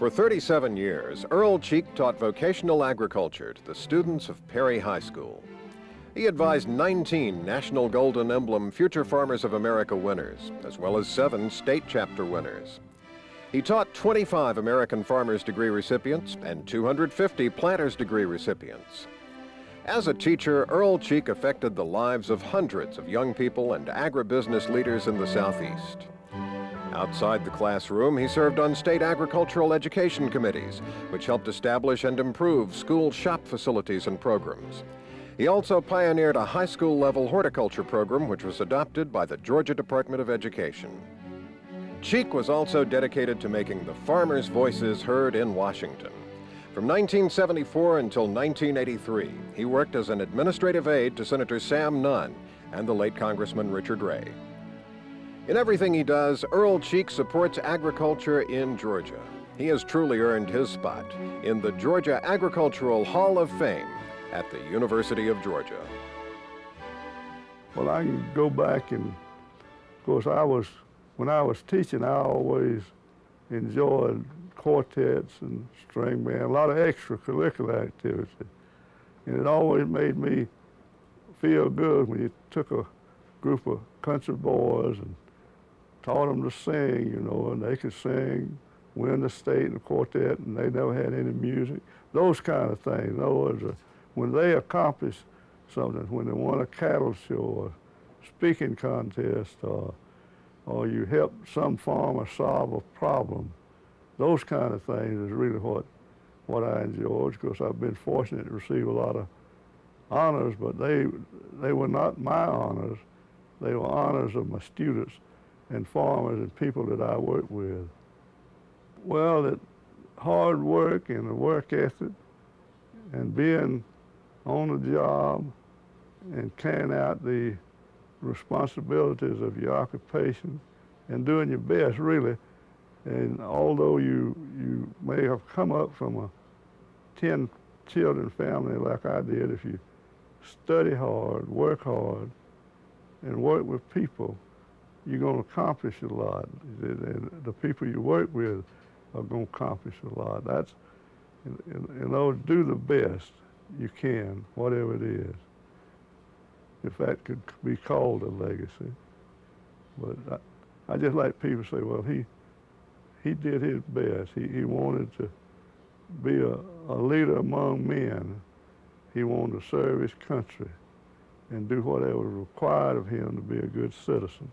For 37 years, Earl Cheek taught vocational agriculture to the students of Perry High School. He advised 19 National Golden Emblem Future Farmers of America winners, as well as seven state chapter winners. He taught 25 American Farmers Degree recipients and 250 Planters Degree recipients. As a teacher, Earl Cheek affected the lives of hundreds of young people and agribusiness leaders in the Southeast. Outside the classroom, he served on state agricultural education committees, which helped establish and improve school shop facilities and programs. He also pioneered a high school level horticulture program which was adopted by the Georgia Department of Education. Cheek was also dedicated to making the farmers' voices heard in Washington. From 1974 until 1983, he worked as an administrative aide to Senator Sam Nunn and the late Congressman Richard Ray. In everything he does, Earl Cheek supports agriculture in Georgia. He has truly earned his spot in the Georgia Agricultural Hall of Fame at the University of Georgia. Well, I can go back and, of course, I was, when I was teaching, I always enjoyed quartets and string band, a lot of extracurricular activity. And it always made me feel good when you took a group of country boys and taught them to sing, you know, and they could sing, win the state in the quartet, and they never had any music. Those kind of things. In other words, uh, when they accomplish something, when they won a cattle show or speaking contest, or, or you help some farmer solve a problem, those kind of things is really what, what I enjoyed because I've been fortunate to receive a lot of honors, but they, they were not my honors. They were honors of my students and farmers and people that I work with. Well, that hard work and the work ethic and being on the job and carrying out the responsibilities of your occupation and doing your best, really. And although you, you may have come up from a 10 children family like I did, if you study hard, work hard, and work with people, you're going to accomplish a lot. And the people you work with are going to accomplish a lot. That's, order to do the best you can, whatever it is. If that could be called a legacy. But I, I just like people say, well, he, he did his best. He, he wanted to be a, a leader among men. He wanted to serve his country and do whatever was required of him to be a good citizen.